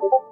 ここ。